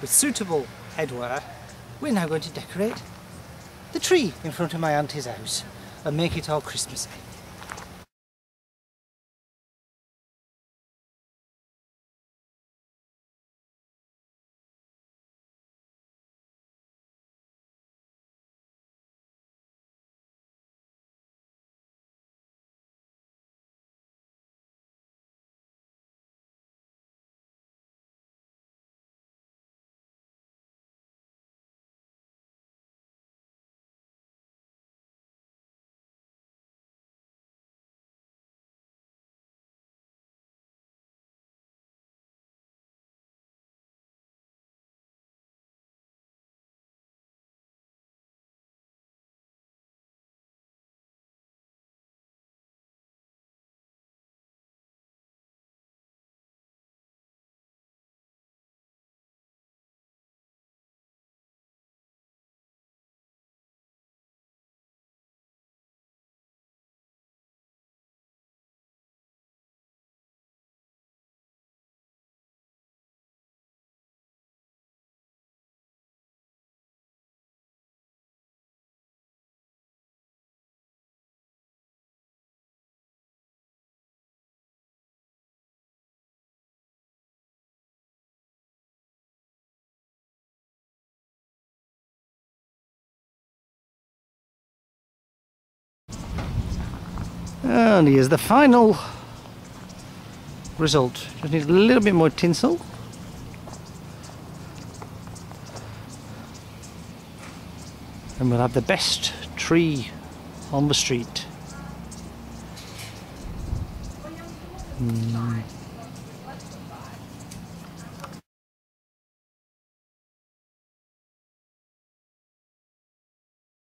with suitable headwear, we're now going to decorate the tree in front of my auntie's house and make it all Christmassy. And here's the final result. Just need a little bit more tinsel. And we'll have the best tree on the street. Mm.